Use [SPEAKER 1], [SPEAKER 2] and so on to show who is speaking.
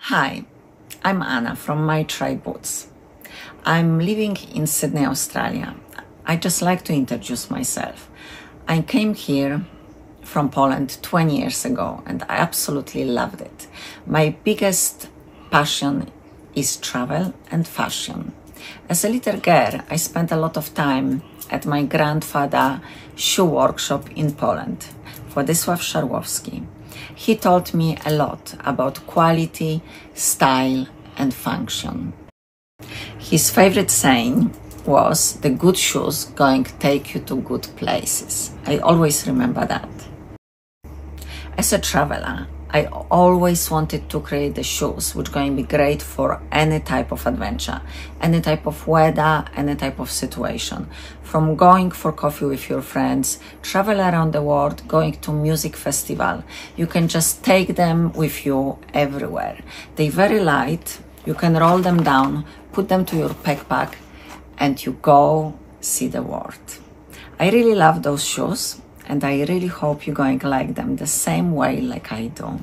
[SPEAKER 1] Hi, I'm Anna from My Tribe Boots. I'm living in Sydney, Australia. I just like to introduce myself. I came here from Poland 20 years ago and I absolutely loved it. My biggest passion is travel and fashion. As a little girl, I spent a lot of time at my grandfather's shoe workshop in Poland, Władysław Szarłowski. He taught me a lot about quality, style, and function. His favorite saying was, the good shoes going to take you to good places. I always remember that. As a traveler, I always wanted to create the shoes which going to be great for any type of adventure, any type of weather, any type of situation. From going for coffee with your friends, travel around the world, going to music festival. You can just take them with you everywhere. They're very light. You can roll them down, put them to your backpack, and you go see the world. I really love those shoes and I really hope you're going to like them the same way like I do.